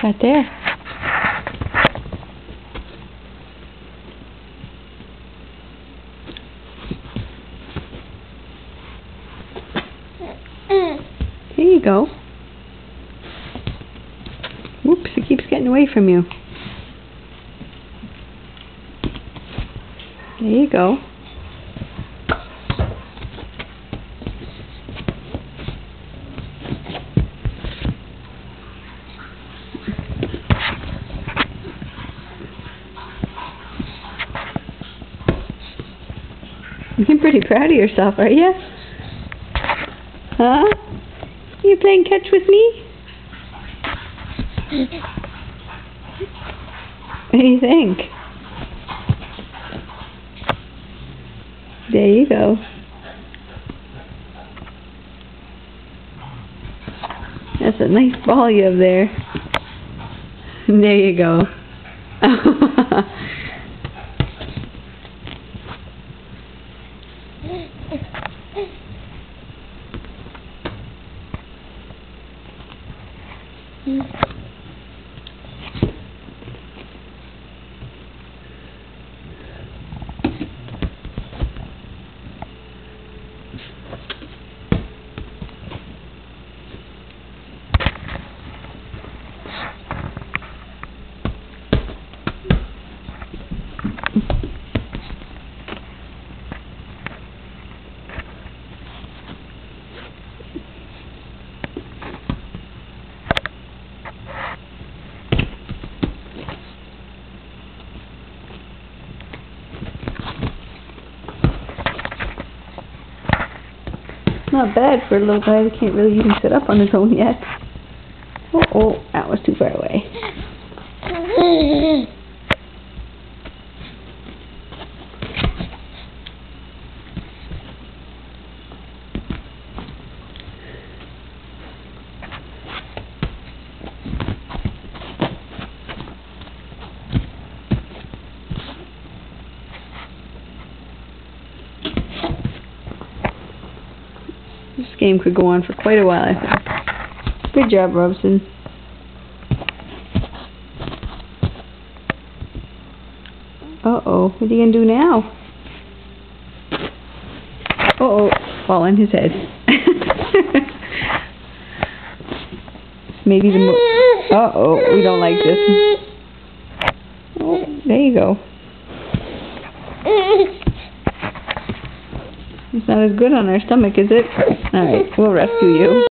Right there. Here you go. Whoops, it keeps getting away from you. There you go. You're pretty proud of yourself, are you? Huh? You playing catch with me? What do you think? There you go. That's a nice ball you have there. There you go. Thank you. Not bad for a little guy that can't really even sit up on his own yet. Oh, oh, that was too far away. This game could go on for quite a while, I think. Good job, Robson. Uh-oh, what are you going to do now? Uh-oh, fall on his head. Maybe the mo- Uh-oh, we don't like this. Oh, there you go. It's not as good on our stomach, is it? Alright, we'll rescue you.